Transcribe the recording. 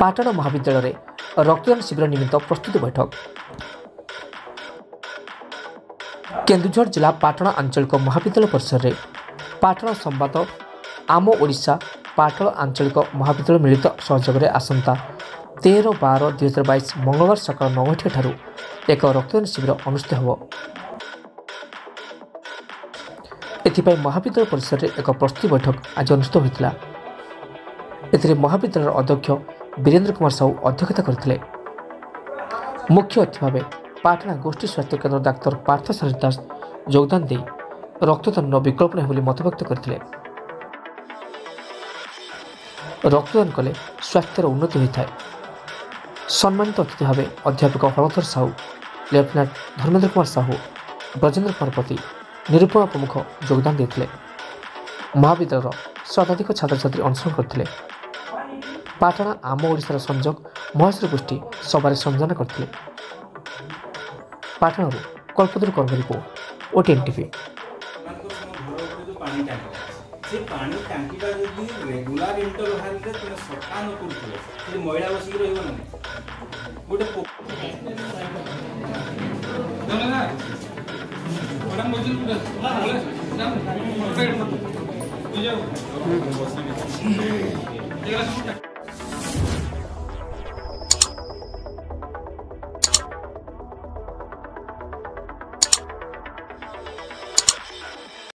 ପାଟଣ ମହାବିଦ୍ୟାଳୟରେ ରକ୍ତଦାନ ଶିବିର ନିମିତ୍ତ ପ୍ରସ୍ତୁତି ବୈଠକ। କେନ୍ଦୁଝର ଜିଲ୍ଲା ପାଟଣ ଆଞ୍ଚଳିକ ମହାବିଦ୍ୟାଳୟ ପରିସରରେ ପାଟଣ ସମ୍ବାଦ ଆମ ଓଡ଼ିଶା ପାଟଣ ଆଞ୍ଚଳିକ ମହାବିଦ୍ୟାଳୟ ମିଳିତ ସହଯୋଗରେ ଆସନ୍ତା ତେର ବାର ଦୁଇହଜାର ବାଇଶ ମଙ୍ଗଳବାର ସକାଳ ନଅଘଣ୍ଟିଆ ଠାରୁ ଏକ ରକ୍ତଦାନ ଶିବିର ଅନୁଷ୍ଠିତ ହେବ। ଏଥିପାଇଁ ମହାବିଦ୍ୟାଳୟ ପରିସରରେ ଏକ ପ୍ରସ୍ତୁତି ବୈଠକ ଆଜି ଅନୁଷ୍ଠିତ ହୋଇଥିଲା। ଏଥିରେ ମହାବିଦ୍ୟାଳୟର ଅଧ୍ୟକ୍ଷ বীরেন্দ্র কুমার সাউ অধ্যক্ষতা করে মুখ্য অতিথি ভাবে পাটনা গোষ্ঠী স্বাস্থ্যকেন্দ্র ডাক্তার পার্থ সারথী দাস যোগদান দিয়ে রক্তদান বিকল্প নয় বলে মতব্যক্ত করে রক্তদান কলে স্বাস্থ্যের উন্নতি হয়ে সম্মানিত অতিথি ভাবে অধ্যাপক হরধর সাউ লেফটেন্যান্ট ধর্মেন্দ্র কুমার সাহু ব্রজেন্দ্র কুমারপতি নিরূপণ প্রমুখ যোগদান দিয়ে মহাবিদ্যালয়ের শতাধিক ছাত্রছাত্রী অংশগ্রহণ করে ପାଟଣା ଆମ ଓଡ଼ିଶାର ସଂଯୋଗ ମହେଶ୍ୱର ଗୋଷ୍ଠୀ ସଭାରେ ସଂଯୋଜନା କରିଥିଲେ। ପାଟଣାରୁ କଳ୍ପତରୁ କର୍ମ ରିପୋର୍ଟ ଓଟିଏନ୍ ଟିଭି ସେ ପାଣି ଟାଙ୍କିଟା ଯଦି ରେଗୁଲାର ଇଣ୍ଟରଭାଲରେ ତୁମେ ସଫା ନ କରୁଥିବ ସେଠି ମଇଳା ବସିକି ରହିବ ନା ନାହିଁ? ଗୋଟେ ପୋ- ମ୍ୟାଡ଼ାମ୍